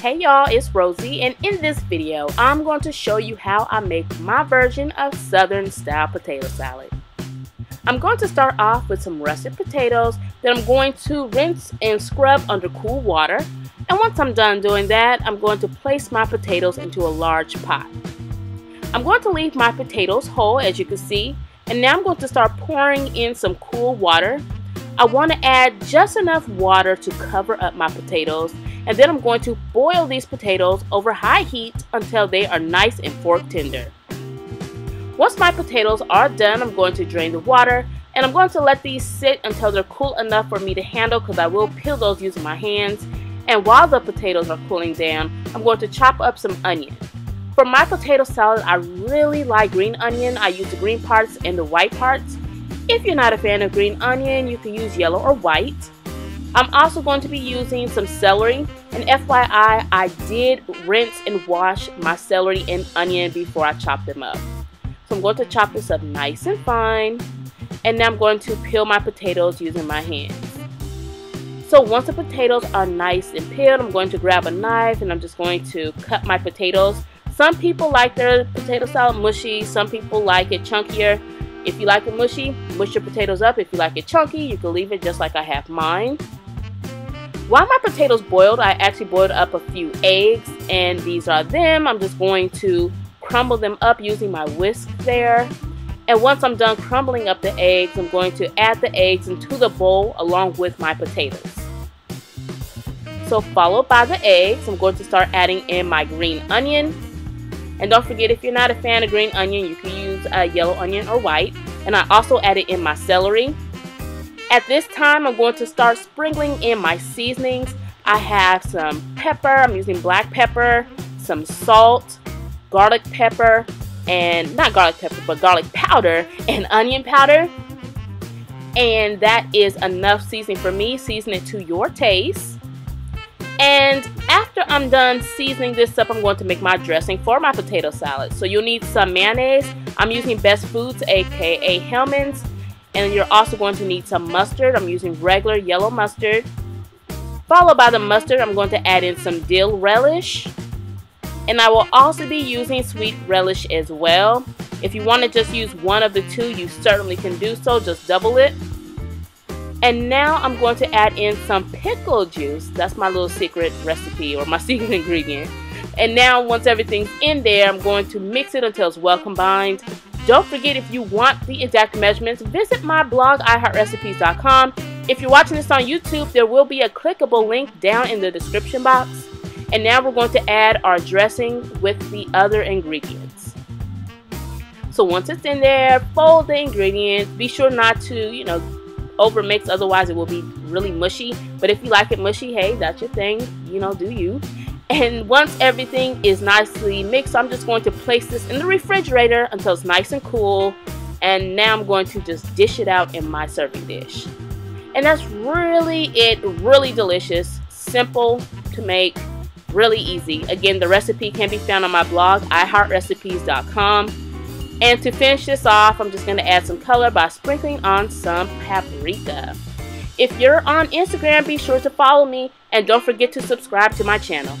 Hey y'all, it's Rosie and in this video I'm going to show you how I make my version of southern style potato salad. I'm going to start off with some russet potatoes that I'm going to rinse and scrub under cool water and once I'm done doing that I'm going to place my potatoes into a large pot. I'm going to leave my potatoes whole as you can see and now I'm going to start pouring in some cool water. I want to add just enough water to cover up my potatoes and then I'm going to boil these potatoes over high heat until they are nice and fork tender. Once my potatoes are done, I'm going to drain the water and I'm going to let these sit until they're cool enough for me to handle because I will peel those using my hands. And while the potatoes are cooling down, I'm going to chop up some onion. For my potato salad, I really like green onion. I use the green parts and the white parts. If you're not a fan of green onion, you can use yellow or white. I'm also going to be using some celery. And FYI, I did rinse and wash my celery and onion before I chop them up. So I'm going to chop this up nice and fine. And now I'm going to peel my potatoes using my hands. So once the potatoes are nice and peeled, I'm going to grab a knife and I'm just going to cut my potatoes. Some people like their potato salad mushy, some people like it chunkier. If you like it mushy, mush your potatoes up. If you like it chunky, you can leave it just like I have mine. While my potatoes boiled, I actually boiled up a few eggs, and these are them. I'm just going to crumble them up using my whisk there. And once I'm done crumbling up the eggs, I'm going to add the eggs into the bowl along with my potatoes. So followed by the eggs, I'm going to start adding in my green onion. And don't forget, if you're not a fan of green onion, you can use a yellow onion or white. And I also added in my celery. At this time, I'm going to start sprinkling in my seasonings. I have some pepper, I'm using black pepper, some salt, garlic pepper, and not garlic pepper, but garlic powder and onion powder. And that is enough seasoning for me. Season it to your taste. And after I'm done seasoning this up, I'm going to make my dressing for my potato salad. So you'll need some mayonnaise. I'm using Best Foods, aka Hellmann's. And you're also going to need some mustard. I'm using regular yellow mustard. Followed by the mustard, I'm going to add in some dill relish. And I will also be using sweet relish as well. If you want to just use one of the two, you certainly can do so. Just double it. And now I'm going to add in some pickle juice. That's my little secret recipe or my secret ingredient. And now once everything's in there, I'm going to mix it until it's well combined. Don't forget if you want the exact measurements, visit my blog iHeartRecipes.com. If you're watching this on YouTube, there will be a clickable link down in the description box. And now we're going to add our dressing with the other ingredients. So once it's in there, fold the ingredients. Be sure not to, you know, overmix, otherwise it will be really mushy. But if you like it mushy, hey, that's your thing. You know, do you. And once everything is nicely mixed, I'm just going to place this in the refrigerator until it's nice and cool. And now I'm going to just dish it out in my serving dish. And that's really it. Really delicious. Simple to make. Really easy. Again, the recipe can be found on my blog, iHeartRecipes.com. And to finish this off, I'm just going to add some color by sprinkling on some paprika. If you're on Instagram, be sure to follow me and don't forget to subscribe to my channel.